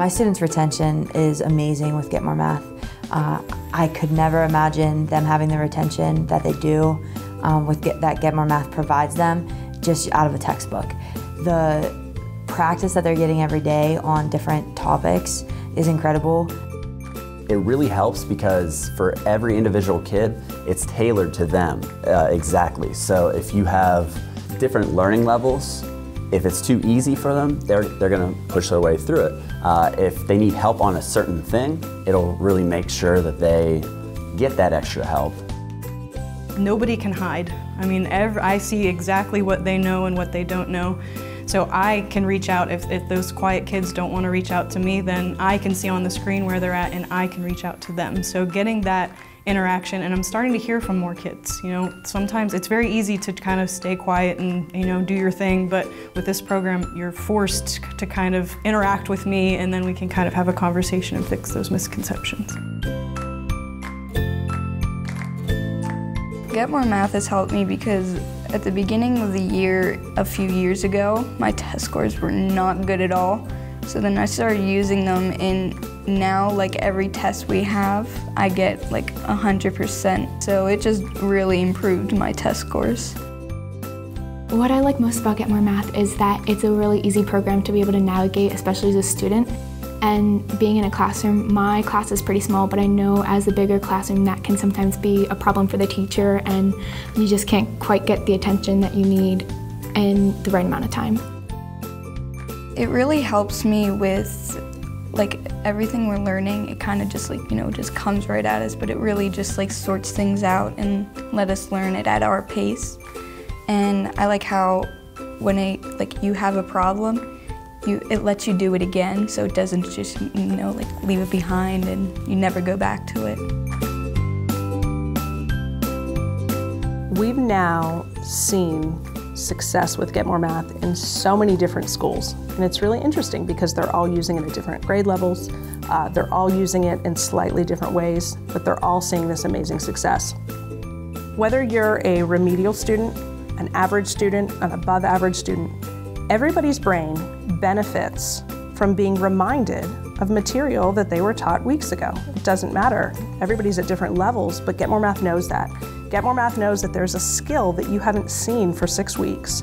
My students' retention is amazing with Get More Math. Uh, I could never imagine them having the retention that they do um, with Get, that Get More Math provides them just out of a textbook. The practice that they're getting every day on different topics is incredible. It really helps because for every individual kid, it's tailored to them uh, exactly. So if you have different learning levels, if it's too easy for them, they're, they're going to push their way through it. Uh, if they need help on a certain thing, it'll really make sure that they get that extra help. Nobody can hide. I mean, every, I see exactly what they know and what they don't know. So I can reach out, if, if those quiet kids don't want to reach out to me, then I can see on the screen where they're at and I can reach out to them. So getting that interaction and I'm starting to hear from more kids. You know, sometimes it's very easy to kind of stay quiet and, you know, do your thing, but with this program, you're forced to kind of interact with me and then we can kind of have a conversation and fix those misconceptions. Get More Math has helped me because at the beginning of the year, a few years ago, my test scores were not good at all. So then I started using them and now like every test we have, I get like 100%. So it just really improved my test scores. What I like most about Get More Math is that it's a really easy program to be able to navigate, especially as a student. And being in a classroom, my class is pretty small, but I know as a bigger classroom that can sometimes be a problem for the teacher and you just can't quite get the attention that you need in the right amount of time. It really helps me with like everything we're learning, it kind of just like, you know, just comes right at us, but it really just like sorts things out and let us learn it at our pace. And I like how when it, like you have a problem, you, it lets you do it again, so it doesn't just, you know, like leave it behind and you never go back to it. We've now seen success with Get More Math in so many different schools. And it's really interesting because they're all using it at different grade levels. Uh, they're all using it in slightly different ways, but they're all seeing this amazing success. Whether you're a remedial student, an average student, an above average student, everybody's brain benefits from being reminded of material that they were taught weeks ago. It doesn't matter. Everybody's at different levels, but Get More Math knows that. Get More Math knows that there's a skill that you haven't seen for six weeks.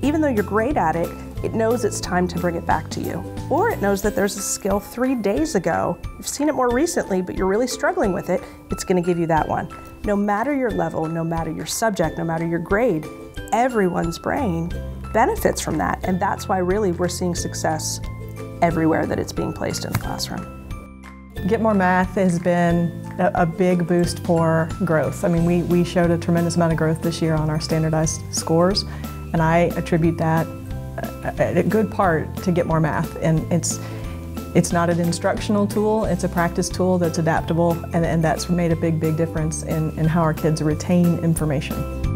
Even though you're great at it, it knows it's time to bring it back to you. Or it knows that there's a skill three days ago. You've seen it more recently, but you're really struggling with it. It's going to give you that one. No matter your level, no matter your subject, no matter your grade, everyone's brain benefits from that. And that's why really we're seeing success everywhere that it's being placed in the classroom. Get More Math has been a, big boost for growth. I mean, we, we showed a tremendous amount of growth this year on our standardized scores, and I attribute that a, a good part to Get More Math. And it's, it's not an instructional tool, it's a practice tool that's adaptable, and, and that's made a big, big difference in, in how our kids retain information.